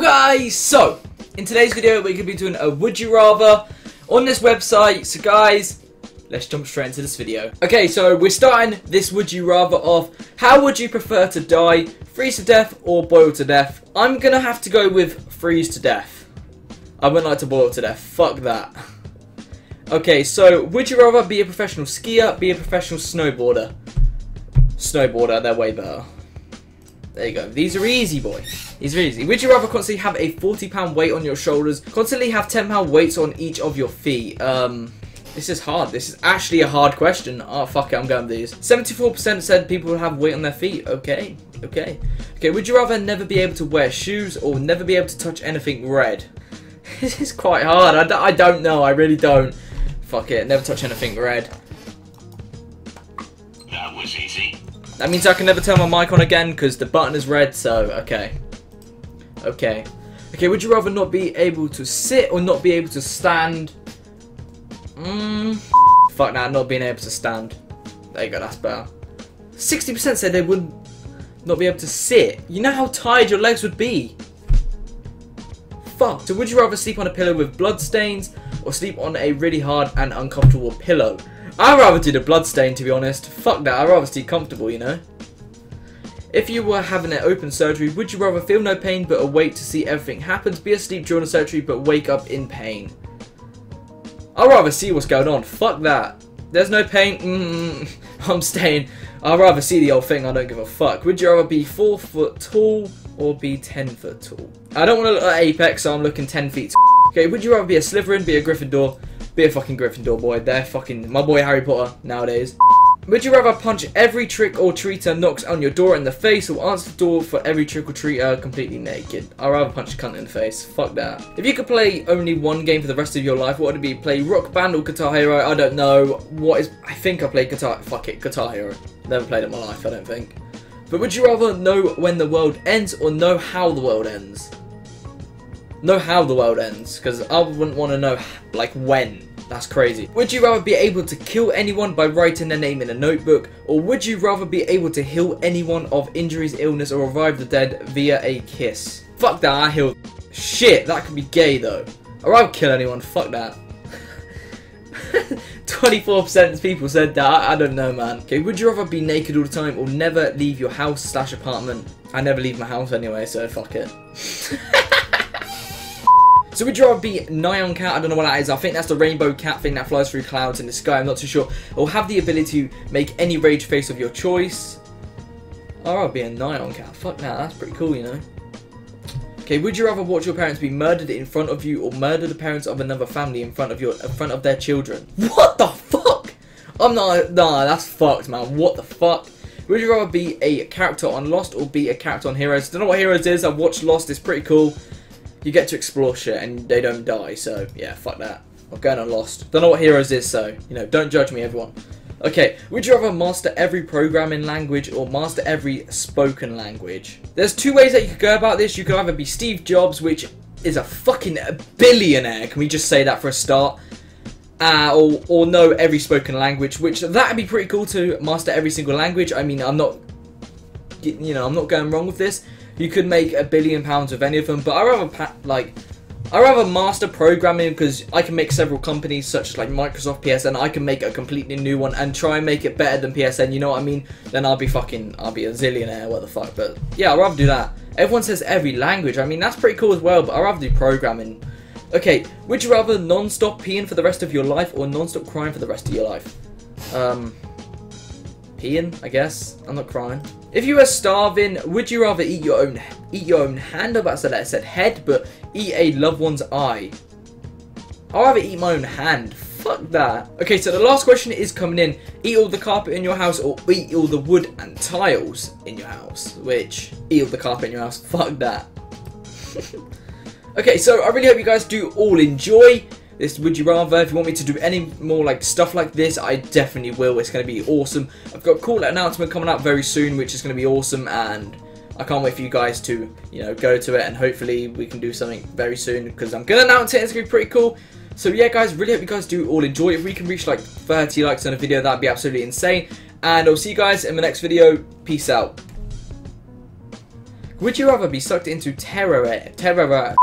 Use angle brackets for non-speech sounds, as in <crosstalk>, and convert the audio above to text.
Guys, so in today's video we're going to be doing a would you rather on this website. So guys, let's jump straight into this video. Okay, so we're starting this would you rather off. How would you prefer to die? Freeze to death or boil to death? I'm going to have to go with freeze to death. I wouldn't like to boil to death. Fuck that. Okay, so would you rather be a professional skier, be a professional snowboarder? Snowboarder, they're way better. There you go. These are easy, boy. These are easy. Would you rather constantly have a £40 weight on your shoulders, constantly have £10 weights on each of your feet? Um, this is hard. This is actually a hard question. Oh, fuck it. I'm going with these. 74% said people would have weight on their feet. Okay. Okay. Okay, would you rather never be able to wear shoes or never be able to touch anything red? <laughs> this is quite hard. I d I don't know. I really don't. Fuck it. Never touch anything red. That was easy. That means I can never turn my mic on again because the button is red, so okay. Okay. Okay, would you rather not be able to sit or not be able to stand? Mmm. <laughs> Fuck that, not being able to stand. There you go, that's better. 60% said they would not be able to sit. You know how tired your legs would be. Fuck. So would you rather sleep on a pillow with blood stains or sleep on a really hard and uncomfortable pillow? I'd rather do the blood stain to be honest. Fuck that, I'd rather stay comfortable, you know? If you were having an open surgery, would you rather feel no pain but await to see everything happen, be asleep during the surgery but wake up in pain? I'd rather see what's going on. Fuck that. There's no pain. Mm, <laughs> I'm staying. I'd rather see the old thing. I don't give a fuck. Would you rather be 4 foot tall or be 10 foot tall? I don't want to look like Apex, so I'm looking 10 feet. <laughs> Okay, would you rather be a Slytherin, be a Gryffindor, be a fucking Gryffindor boy? They're fucking my boy Harry Potter nowadays. <laughs> Would you rather punch every trick or treater knocks on your door in the face or answer the door for every trick or treater completely naked? I'd rather punch a cunt in the face. Fuck that. If you could play only one game for the rest of your life, what would it be? Play Rock Band or Guitar Hero? I don't know. What is... I think I played Guitar... Fuck it. Guitar Hero. Never played it in my life, I don't think. But would you rather know when the world ends or know how the world ends? Know how the world ends, because I wouldn't want to know, like, when. That's crazy. Would you rather be able to kill anyone by writing their name in a notebook, or would you rather be able to heal anyone of injuries, illness, or revive the dead via a kiss? Fuck that, I heal. Shit, that could be gay though. Or I'd kill anyone, fuck that. <laughs> 24% of people said that, I don't know man. Okay, would you rather be naked all the time or never leave your house slash apartment? I never leave my house anyway, so fuck it. <laughs> So would you rather be Nyan Cat? I don't know what that is. I think that's the rainbow cat thing that flies through clouds in the sky. I'm not too sure. Or have the ability to make any rage face of your choice. Oh, rather be a Nyan Cat. Fuck that. That's pretty cool, you know. Okay, would you rather watch your parents be murdered in front of you or murder the parents of another family in front of your in front of their children? What the fuck? I'm not nah, that's fucked man. What the fuck? Would you rather be a character on Lost or be a character on Heroes? Don't know what Heroes is. I've watched Lost. It's pretty cool you get to explore shit and they don't die, so yeah, fuck that. I'm going on Lost. Don't know what Heroes is, so, you know, don't judge me, everyone. Okay, would you rather master every programming language or master every spoken language? There's two ways that you could go about this. You could either be Steve Jobs, which is a fucking billionaire, can we just say that for a start? Uh, or, or know every spoken language, which that'd be pretty cool to master every single language. I mean, I'm not, you know, I'm not going wrong with this you could make a billion pounds with any of them. But I rather like I rather master programming because I can make several companies such as like Microsoft PSN. I can make a completely new one and try and make it better than PSN. You know what I mean? Then I'll be fucking I'll be a zillionaire. What the fuck? But yeah, I'd rather do that. Everyone says every language. I mean that's pretty cool as well. But I'd rather do programming. Okay, would you rather non-stop peeing for the rest of your life or non-stop crying for the rest of your life? Um, peeing, I guess. I'm not crying. If you were starving, would you rather eat your own eat your own hand? About said I said head, but eat a loved one's eye. I'd rather eat my own hand. Fuck that. Okay, so the last question is coming in. Eat all the carpet in your house or eat all the wood and tiles in your house? Which, eat all the carpet in your house. Fuck that. <laughs> okay, so I really hope you guys do all enjoy this would you rather if you want me to do any more like stuff like this i definitely will. It's going to be awesome. I've got a cool announcement coming out very soon which is going to be awesome and i can't wait for you guys to you know go to it and hopefully we can do something very soon because i'm going to announce it it's going to be pretty cool. So yeah guys really hope you guys do all enjoy if we can reach like 30 likes on a video that'd be absolutely insane. And i'll see you guys in the next video. Peace out. Would you rather be sucked into terror, terror,